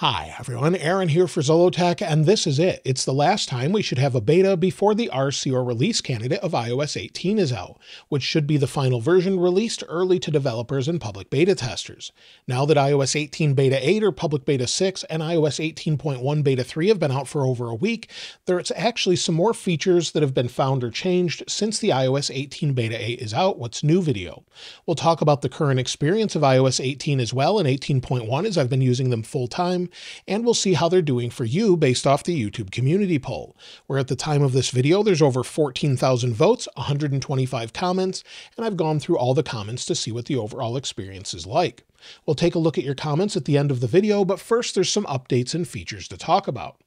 Hi everyone, Aaron here for Zollotech, and this is it. It's the last time we should have a beta before the RC or release candidate of iOS 18 is out, which should be the final version released early to developers and public beta testers. Now that iOS 18 Beta 8 or Public Beta 6 and iOS 18.1 Beta 3 have been out for over a week, there's actually some more features that have been found or changed since the iOS 18 Beta 8 is out. What's new video? We'll talk about the current experience of iOS 18 as well and 18.1 as I've been using them full time and we'll see how they're doing for you based off the YouTube community poll, where at the time of this video, there's over 14,000 votes, 125 comments, and I've gone through all the comments to see what the overall experience is like. We'll take a look at your comments at the end of the video, but first there's some updates and features to talk about.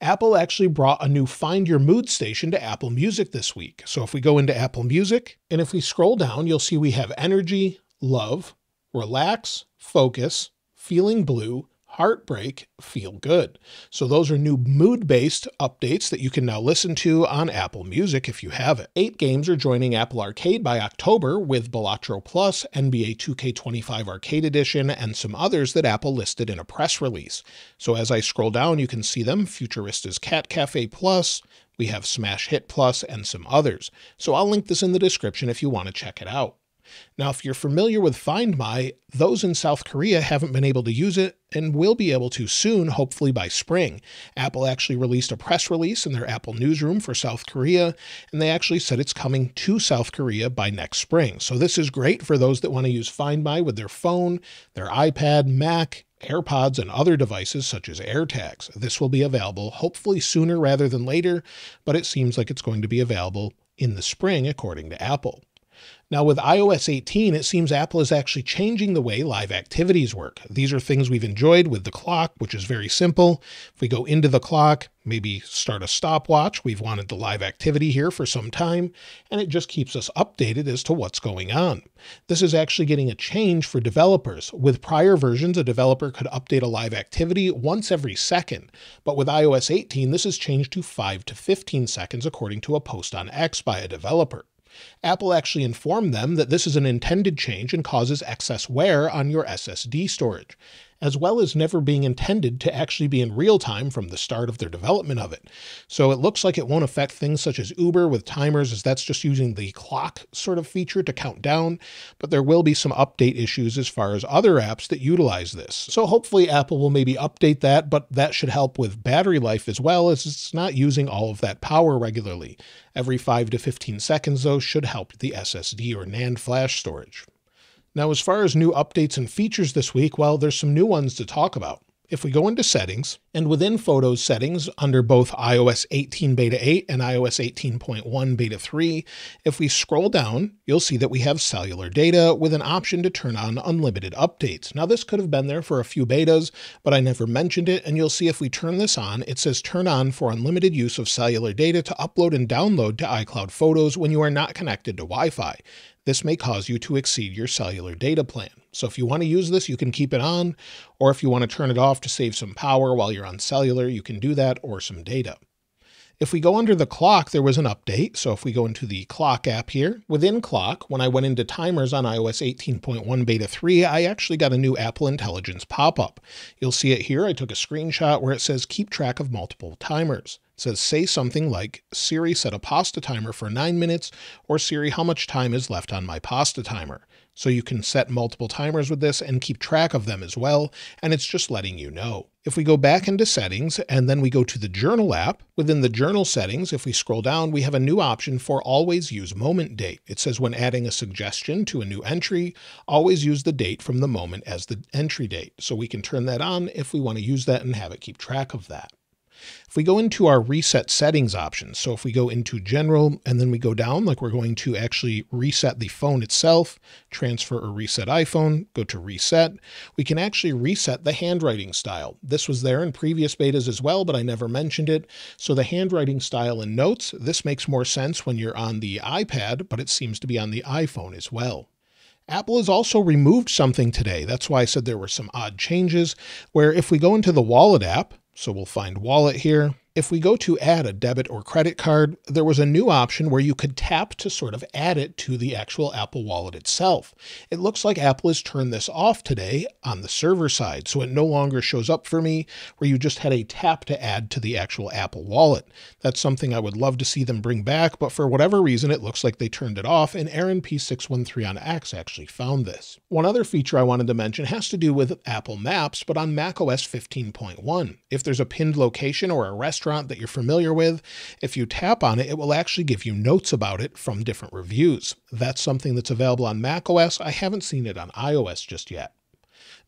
Apple actually brought a new Find Your Mood station to Apple Music this week. So if we go into Apple Music, and if we scroll down, you'll see we have Energy, Love, Relax, Focus, Feeling Blue, Heartbreak, Feel Good. So those are new mood-based updates that you can now listen to on Apple Music if you have it. Eight games are joining Apple Arcade by October with Balatro Plus, NBA 2K25 Arcade Edition, and some others that Apple listed in a press release. So as I scroll down, you can see them, Futurista's Cat Cafe Plus, we have Smash Hit Plus, and some others. So I'll link this in the description if you want to check it out. Now, if you're familiar with Find My, those in South Korea haven't been able to use it and will be able to soon, hopefully by spring. Apple actually released a press release in their Apple newsroom for South Korea, and they actually said it's coming to South Korea by next spring. So this is great for those that want to use Find My with their phone, their iPad, Mac, AirPods, and other devices such as AirTags. This will be available hopefully sooner rather than later, but it seems like it's going to be available in the spring according to Apple. Now with iOS 18, it seems Apple is actually changing the way live activities work. These are things we've enjoyed with the clock, which is very simple. If we go into the clock, maybe start a stopwatch, we've wanted the live activity here for some time, and it just keeps us updated as to what's going on. This is actually getting a change for developers. With prior versions, a developer could update a live activity once every second, but with iOS 18, this has changed to 5 to 15 seconds according to a post on X by a developer. Apple actually informed them that this is an intended change and causes excess wear on your SSD storage as well as never being intended to actually be in real time from the start of their development of it. So it looks like it won't affect things such as Uber with timers as that's just using the clock sort of feature to count down, but there will be some update issues as far as other apps that utilize this. So hopefully Apple will maybe update that, but that should help with battery life as well as it's not using all of that power regularly. Every 5 to 15 seconds though should help the SSD or NAND flash storage. Now, as far as new updates and features this week, well, there's some new ones to talk about. If we go into settings and within photos settings under both iOS 18 beta 8 and iOS 18.1 beta 3, if we scroll down, you'll see that we have cellular data with an option to turn on unlimited updates. Now this could have been there for a few betas, but I never mentioned it. And you'll see if we turn this on, it says turn on for unlimited use of cellular data to upload and download to iCloud photos when you are not connected to Wi-Fi. This may cause you to exceed your cellular data plan. So if you want to use this, you can keep it on, or if you want to turn it off to save some power while you're on cellular, you can do that or some data. If we go under the clock, there was an update. So if we go into the clock app here, within clock, when I went into timers on iOS 18.1 beta 3, I actually got a new Apple Intelligence pop-up. You'll see it here. I took a screenshot where it says keep track of multiple timers. Says say something like Siri set a pasta timer for nine minutes or Siri how much time is left on my pasta timer. So you can set multiple timers with this and keep track of them as well, and it's just letting you know. If we go back into settings and then we go to the journal app, within the journal settings, if we scroll down, we have a new option for always use moment date. It says when adding a suggestion to a new entry, always use the date from the moment as the entry date. So we can turn that on if we want to use that and have it keep track of that. If we go into our reset settings options, so if we go into general and then we go down, like we're going to actually reset the phone itself, transfer or reset iPhone, go to reset, we can actually reset the handwriting style. This was there in previous betas as well, but I never mentioned it. So the handwriting style in notes, this makes more sense when you're on the iPad, but it seems to be on the iPhone as well. Apple has also removed something today. That's why I said there were some odd changes where if we go into the wallet app, so we'll find wallet here. If we go to add a debit or credit card, there was a new option where you could tap to sort of add it to the actual Apple Wallet itself. It looks like Apple has turned this off today on the server side, so it no longer shows up for me where you just had a tap to add to the actual Apple Wallet. That's something I would love to see them bring back, but for whatever reason, it looks like they turned it off, and Aaron P613 on X actually found this. One other feature I wanted to mention has to do with Apple Maps, but on macOS 15.1. If there's a pinned location or a restaurant that you're familiar with, if you tap on it, it will actually give you notes about it from different reviews. That's something that's available on macOS. I haven't seen it on iOS just yet.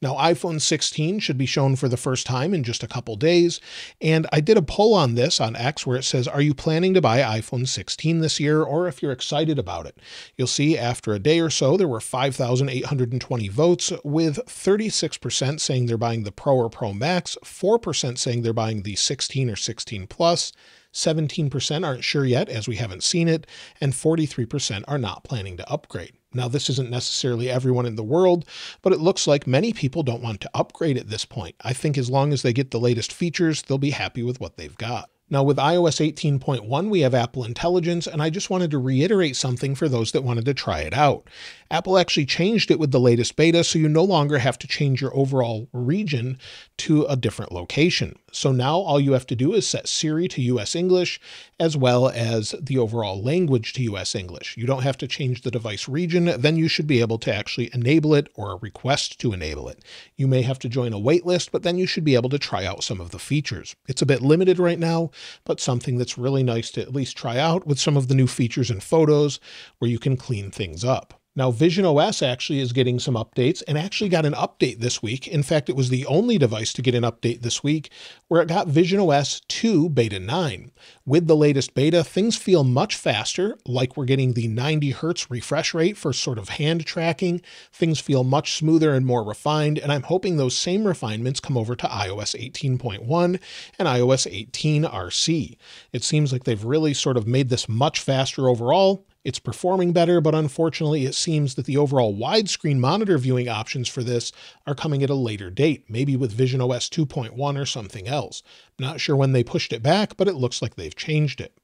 Now, iPhone 16 should be shown for the first time in just a couple days. And I did a poll on this on X where it says, Are you planning to buy iPhone 16 this year or if you're excited about it? You'll see after a day or so, there were 5,820 votes, with 36% saying they're buying the Pro or Pro Max, 4% saying they're buying the 16 or 16 Plus. 17% aren't sure yet, as we haven't seen it, and 43% are not planning to upgrade. Now, this isn't necessarily everyone in the world, but it looks like many people don't want to upgrade at this point. I think as long as they get the latest features, they'll be happy with what they've got. Now, with iOS 18.1, we have Apple Intelligence, and I just wanted to reiterate something for those that wanted to try it out. Apple actually changed it with the latest beta, so you no longer have to change your overall region to a different location. So now all you have to do is set Siri to US English, as well as the overall language to US English. You don't have to change the device region, then you should be able to actually enable it or request to enable it. You may have to join a waitlist, but then you should be able to try out some of the features. It's a bit limited right now, but something that's really nice to at least try out with some of the new features and photos where you can clean things up. Now, Vision OS actually is getting some updates and actually got an update this week. In fact, it was the only device to get an update this week where it got Vision OS 2 Beta 9. With the latest beta, things feel much faster, like we're getting the 90 hertz refresh rate for sort of hand tracking. Things feel much smoother and more refined, and I'm hoping those same refinements come over to iOS 18.1 and iOS 18 RC. It seems like they've really sort of made this much faster overall it's performing better, but unfortunately, it seems that the overall widescreen monitor viewing options for this are coming at a later date, maybe with Vision OS 2.1 or something else. Not sure when they pushed it back, but it looks like they've changed it.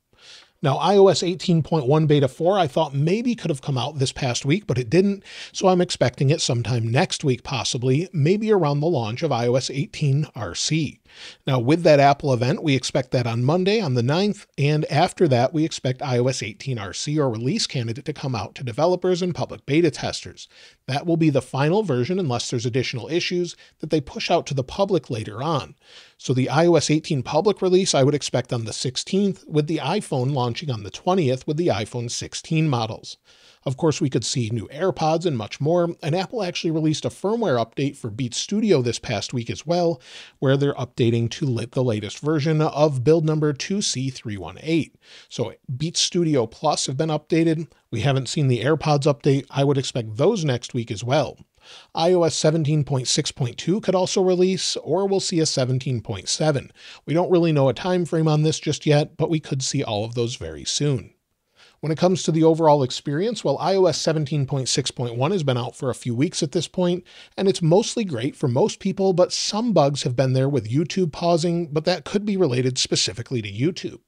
Now, iOS 18.1 Beta 4, I thought maybe could have come out this past week, but it didn't, so I'm expecting it sometime next week, possibly, maybe around the launch of iOS 18 RC. Now, with that Apple event, we expect that on Monday, on the 9th, and after that, we expect iOS 18 RC or release candidate to come out to developers and public beta testers. That will be the final version, unless there's additional issues, that they push out to the public later on. So the iOS 18 public release I would expect on the 16th, with the iPhone launching on the 20th with the iPhone 16 models. Of course, we could see new AirPods and much more, and Apple actually released a firmware update for Beats Studio this past week as well, where they're updating to the latest version of build number 2C318. So Beats Studio Plus have been updated. We haven't seen the AirPods update. I would expect those next week as well iOS 17.6.2 could also release, or we'll see a 17.7. We don't really know a time frame on this just yet, but we could see all of those very soon. When it comes to the overall experience, well, iOS 17.6.1 has been out for a few weeks at this point, and it's mostly great for most people, but some bugs have been there with YouTube pausing, but that could be related specifically to YouTube.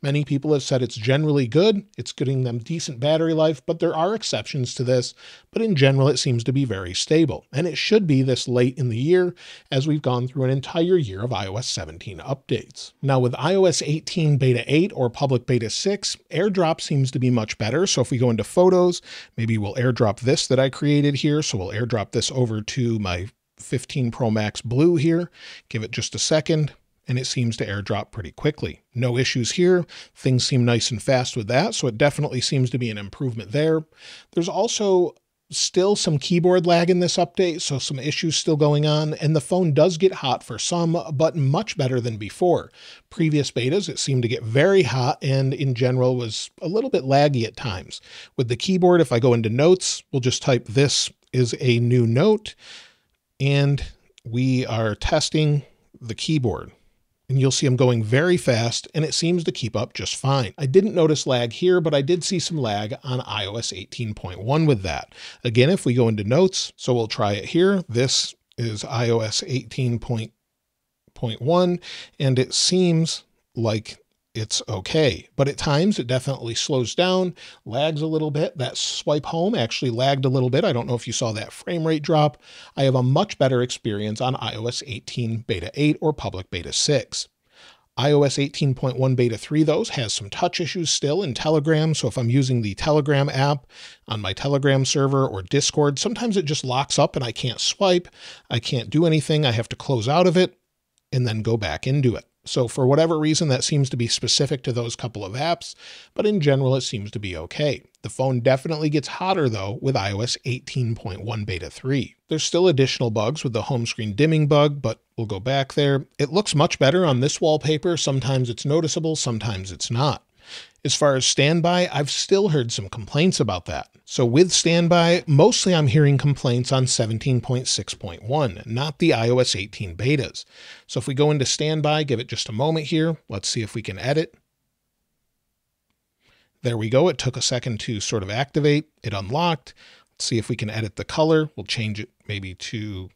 Many people have said it's generally good, it's getting them decent battery life, but there are exceptions to this, but in general it seems to be very stable, and it should be this late in the year as we've gone through an entire year of iOS 17 updates. Now with iOS 18 Beta 8 or Public Beta 6, AirDrop seems to be much better. So if we go into photos, maybe we'll airdrop this that I created here. So we'll airdrop this over to my 15 Pro Max Blue here. Give it just a second and it seems to airdrop pretty quickly. No issues here. Things seem nice and fast with that, so it definitely seems to be an improvement there. There's also still some keyboard lag in this update, so some issues still going on, and the phone does get hot for some, but much better than before. Previous betas, it seemed to get very hot and in general was a little bit laggy at times. With the keyboard, if I go into notes, we'll just type this is a new note, and we are testing the keyboard and you'll see I'm going very fast and it seems to keep up just fine. I didn't notice lag here, but I did see some lag on iOS 18.1 with that. Again, if we go into notes, so we'll try it here. This is iOS 18.1 and it seems like it's okay. But at times it definitely slows down, lags a little bit. That swipe home actually lagged a little bit. I don't know if you saw that frame rate drop. I have a much better experience on iOS 18 Beta 8 or Public Beta 6. iOS 18.1 Beta 3, those has some touch issues still in Telegram. So if I'm using the Telegram app on my Telegram server or Discord, sometimes it just locks up and I can't swipe. I can't do anything. I have to close out of it and then go back into it. So for whatever reason, that seems to be specific to those couple of apps, but in general, it seems to be okay. The phone definitely gets hotter though with iOS 18.1 Beta 3. There's still additional bugs with the home screen dimming bug, but we'll go back there. It looks much better on this wallpaper. Sometimes it's noticeable, sometimes it's not. As far as standby, I've still heard some complaints about that. So with standby, mostly I'm hearing complaints on 17.6.1, not the iOS 18 betas. So if we go into standby, give it just a moment here. Let's see if we can edit. There we go. It took a second to sort of activate. It unlocked. Let's see if we can edit the color. We'll change it maybe to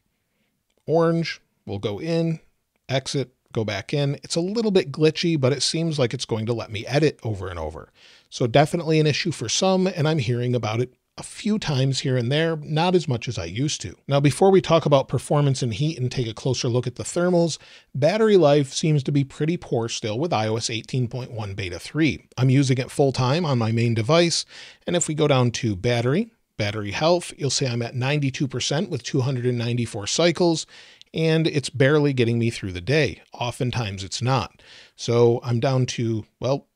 orange. We'll go in, exit, go back in. It's a little bit glitchy, but it seems like it's going to let me edit over and over. So definitely an issue for some, and I'm hearing about it a few times here and there, not as much as I used to. Now, before we talk about performance and heat and take a closer look at the thermals, battery life seems to be pretty poor still with iOS 18.1 Beta 3. I'm using it full time on my main device, and if we go down to battery, battery health, you'll see I'm at 92% with 294 cycles, and it's barely getting me through the day. Oftentimes it's not. So I'm down to, well,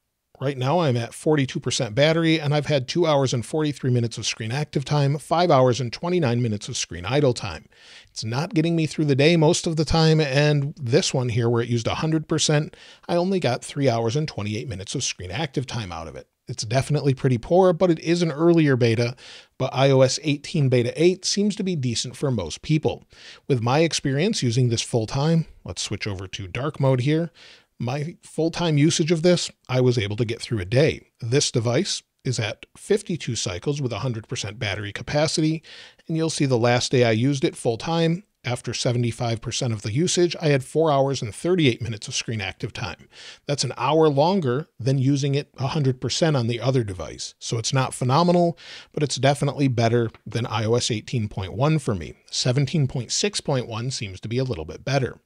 right now I'm at 42% battery and I've had 2 hours and 43 minutes of screen active time, 5 hours and 29 minutes of screen idle time. It's not getting me through the day most of the time and this one here where it used 100%, I only got 3 hours and 28 minutes of screen active time out of it. It's definitely pretty poor, but it is an earlier beta, but iOS 18 Beta 8 seems to be decent for most people. With my experience using this full time, let's switch over to dark mode here. My full time usage of this, I was able to get through a day. This device is at 52 cycles with 100% battery capacity, and you'll see the last day I used it full time, after 75% of the usage, I had 4 hours and 38 minutes of screen active time. That's an hour longer than using it 100% on the other device. So it's not phenomenal, but it's definitely better than iOS 18.1 for me. 17.6.1 seems to be a little bit better.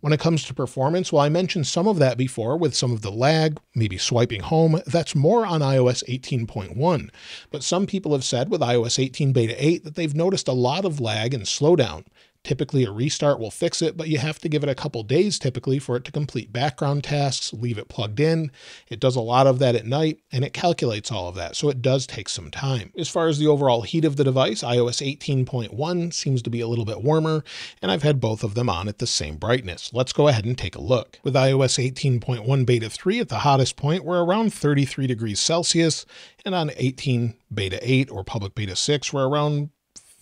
When it comes to performance, well, I mentioned some of that before with some of the lag, maybe swiping home. That's more on iOS 18.1. But some people have said with iOS 18 Beta 8 that they've noticed a lot of lag and slowdown. Typically, a restart will fix it, but you have to give it a couple days typically for it to complete background tasks, leave it plugged in. It does a lot of that at night, and it calculates all of that, so it does take some time. As far as the overall heat of the device, iOS 18.1 seems to be a little bit warmer, and I've had both of them on at the same brightness. Let's go ahead and take a look. With iOS 18.1 Beta 3 at the hottest point, we're around 33 degrees Celsius, and on 18 Beta 8 or Public Beta 6, we're around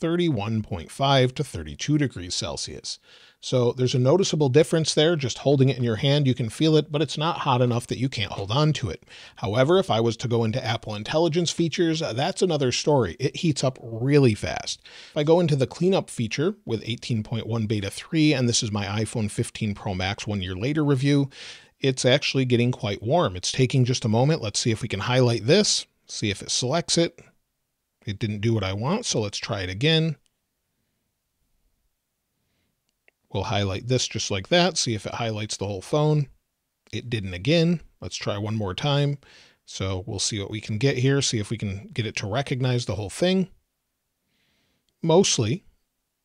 31.5 to 32 degrees Celsius. So there's a noticeable difference there. Just holding it in your hand, you can feel it, but it's not hot enough that you can't hold on to it. However, if I was to go into Apple Intelligence features, that's another story. It heats up really fast. If I go into the cleanup feature with 18.1 beta 3, and this is my iPhone 15 Pro Max one year later review, it's actually getting quite warm. It's taking just a moment. Let's see if we can highlight this, see if it selects it. It didn't do what I want, so let's try it again. We'll highlight this just like that, see if it highlights the whole phone. It didn't again. Let's try one more time. So we'll see what we can get here, see if we can get it to recognize the whole thing. Mostly,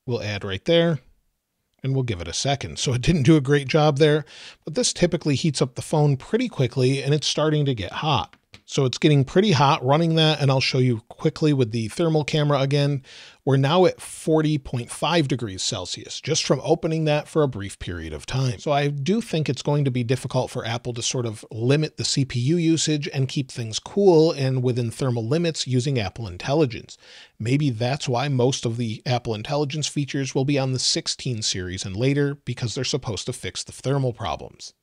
we'll add right there, and we'll give it a second. So it didn't do a great job there, but this typically heats up the phone pretty quickly, and it's starting to get hot. So it's getting pretty hot running that, and I'll show you quickly with the thermal camera again. We're now at 40.5 degrees Celsius, just from opening that for a brief period of time. So I do think it's going to be difficult for Apple to sort of limit the CPU usage and keep things cool and within thermal limits using Apple Intelligence. Maybe that's why most of the Apple Intelligence features will be on the 16 series and later, because they're supposed to fix the thermal problems.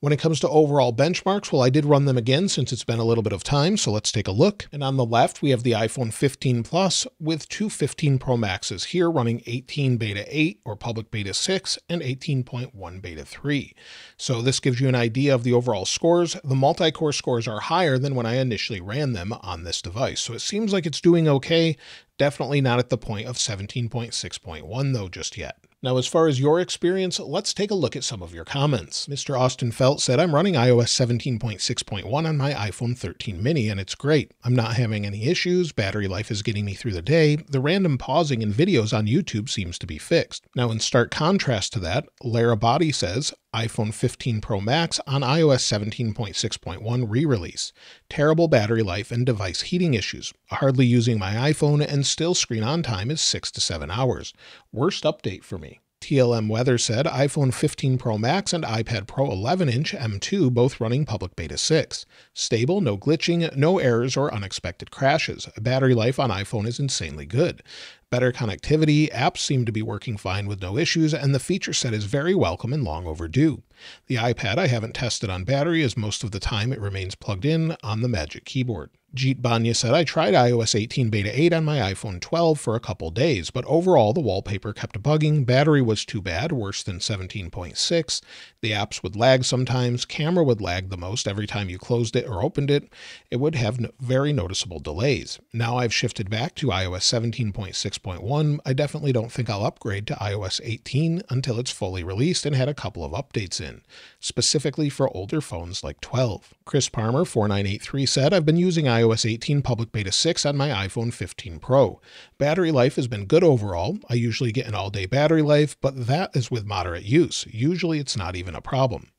When it comes to overall benchmarks, well, I did run them again since it's been a little bit of time, so let's take a look. And on the left, we have the iPhone 15 Plus with two 15 Pro Maxes here running 18 Beta 8 or Public Beta 6 and 18.1 Beta 3. So this gives you an idea of the overall scores. The multi-core scores are higher than when I initially ran them on this device. So it seems like it's doing okay. Definitely not at the point of 17.6.1 though just yet. Now, as far as your experience, let's take a look at some of your comments. Mr. Austin Felt said, I'm running iOS 17.6.1 on my iPhone 13 mini, and it's great. I'm not having any issues. Battery life is getting me through the day. The random pausing in videos on YouTube seems to be fixed. Now, in stark contrast to that, Lara Body says, iPhone 15 Pro Max on iOS 17.6.1 re release. Terrible battery life and device heating issues. Hardly using my iPhone and still screen on time is 6 to 7 hours. Worst update for me. TLM Weather said iPhone 15 Pro Max and iPad Pro 11 inch M2 both running public beta 6. Stable, no glitching, no errors or unexpected crashes. Battery life on iPhone is insanely good. Better connectivity, apps seem to be working fine with no issues, and the feature set is very welcome and long overdue. The iPad I haven't tested on battery as most of the time it remains plugged in on the Magic Keyboard. Jeet Banya said, I tried iOS 18 Beta 8 on my iPhone 12 for a couple days, but overall the wallpaper kept bugging, battery was too bad, worse than 17.6, the apps would lag sometimes, camera would lag the most every time you closed it or opened it, it would have very noticeable delays. Now I've shifted back to iOS 17.6.1, I definitely don't think I'll upgrade to iOS 18 until it's fully released and had a couple of updates in, specifically for older phones like 12. Chris Palmer 4983 said, I've been using iOS 18 Public Beta 6 on my iPhone 15 Pro. Battery life has been good overall. I usually get an all-day battery life, but that is with moderate use. Usually it's not even a problem.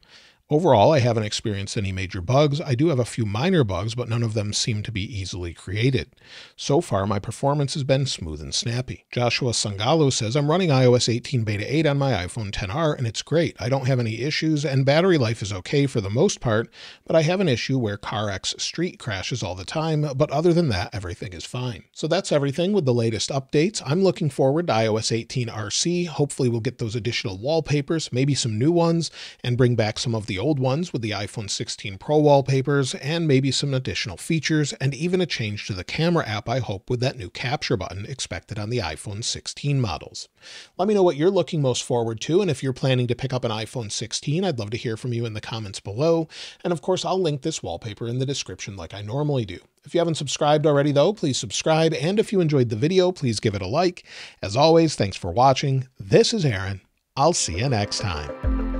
Overall, I haven't experienced any major bugs. I do have a few minor bugs, but none of them seem to be easily created. So far, my performance has been smooth and snappy. Joshua Sangalo says, I'm running iOS 18 Beta 8 on my iPhone 10R, and it's great. I don't have any issues, and battery life is okay for the most part, but I have an issue where CarX Street crashes all the time, but other than that, everything is fine. So that's everything with the latest updates. I'm looking forward to iOS 18 RC. Hopefully we'll get those additional wallpapers, maybe some new ones, and bring back some of the old ones with the iPhone 16 Pro wallpapers and maybe some additional features and even a change to the camera app I hope with that new capture button expected on the iPhone 16 models. Let me know what you're looking most forward to and if you're planning to pick up an iPhone 16 I'd love to hear from you in the comments below and of course I'll link this wallpaper in the description like I normally do. If you haven't subscribed already though, please subscribe and if you enjoyed the video please give it a like. As always, thanks for watching. This is Aaron. I'll see you next time.